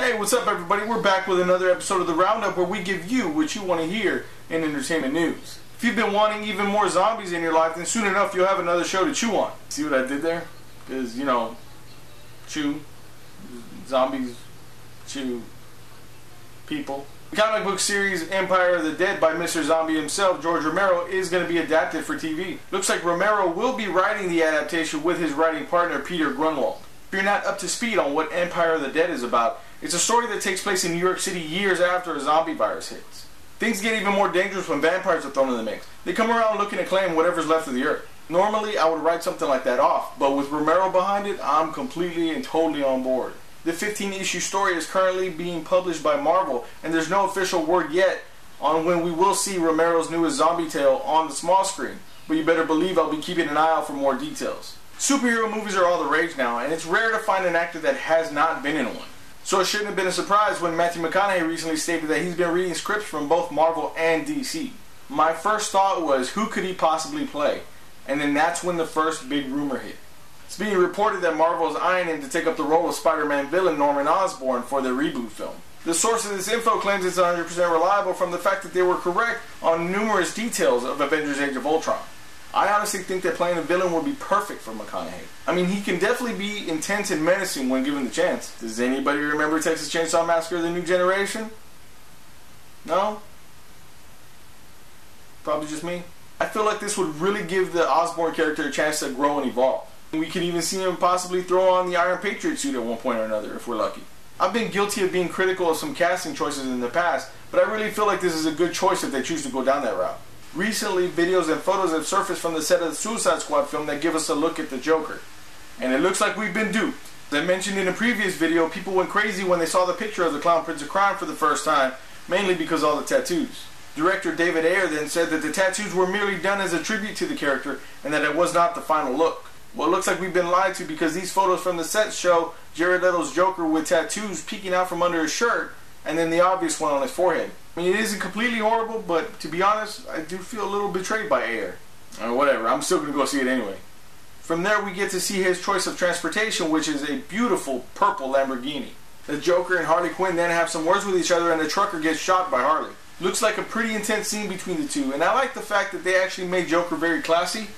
Hey, what's up, everybody? We're back with another episode of the Roundup where we give you what you want to hear in entertainment news. If you've been wanting even more zombies in your life, then soon enough you'll have another show to chew on. See what I did there? Because, you know, chew, zombies, chew, people. The comic book series Empire of the Dead by Mr. Zombie himself, George Romero, is going to be adapted for TV. Looks like Romero will be writing the adaptation with his writing partner Peter Grunwald. If you're not up to speed on what Empire of the Dead is about, it's a story that takes place in New York City years after a zombie virus hits. Things get even more dangerous when vampires are thrown in the mix. They come around looking to claim whatever's left of the earth. Normally, I would write something like that off, but with Romero behind it, I'm completely and totally on board. The 15 issue story is currently being published by Marvel, and there's no official word yet on when we will see Romero's newest zombie tale on the small screen, but you better believe I'll be keeping an eye out for more details. Superhero movies are all the rage now, and it's rare to find an actor that has not been in one. So it shouldn't have been a surprise when Matthew McConaughey recently stated that he's been reading scripts from both Marvel and DC. My first thought was, who could he possibly play? And then that's when the first big rumor hit. It's being reported that Marvel is eyeing him to take up the role of Spider-Man villain Norman Osborn for their reboot film. The source of this info claims it's 100% reliable from the fact that they were correct on numerous details of Avengers Age of Ultron. I honestly think that playing a villain would be perfect for McConaughey. I mean, he can definitely be intense and menacing when given the chance. Does anybody remember Texas Chainsaw Massacre The New Generation? No? Probably just me. I feel like this would really give the Osborn character a chance to grow and evolve. We could even see him possibly throw on the Iron Patriot suit at one point or another if we're lucky. I've been guilty of being critical of some casting choices in the past, but I really feel like this is a good choice if they choose to go down that route. Recently, videos and photos have surfaced from the set of the Suicide Squad film that give us a look at the Joker. And it looks like we've been duped. As I mentioned in a previous video, people went crazy when they saw the picture of the Clown Prince of Crime for the first time, mainly because of all the tattoos. Director David Ayer then said that the tattoos were merely done as a tribute to the character and that it was not the final look. Well, it looks like we've been lied to because these photos from the set show Jared Leto's Joker with tattoos peeking out from under his shirt and then the obvious one on his forehead. I mean, it isn't completely horrible, but to be honest, I do feel a little betrayed by Ayer. Or uh, whatever, I'm still going to go see it anyway. From there, we get to see his choice of transportation, which is a beautiful purple Lamborghini. The Joker and Harley Quinn then have some words with each other, and the trucker gets shot by Harley. Looks like a pretty intense scene between the two, and I like the fact that they actually made Joker very classy,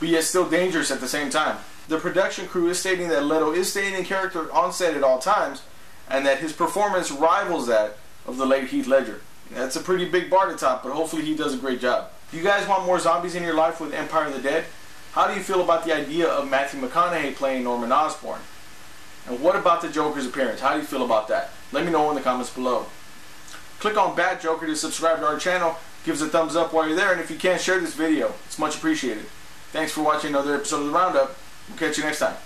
but yet still dangerous at the same time. The production crew is stating that Leto is staying in character on set at all times, and that his performance rivals that of the late Heath Ledger. That's a pretty big bar to top, but hopefully he does a great job. Do you guys want more zombies in your life with Empire of the Dead? How do you feel about the idea of Matthew McConaughey playing Norman Osborn? And what about the Joker's appearance? How do you feel about that? Let me know in the comments below. Click on Bat Joker to subscribe to our channel. Give us a thumbs up while you're there, and if you can, share this video. It's much appreciated. Thanks for watching another episode of The Roundup. We'll catch you next time.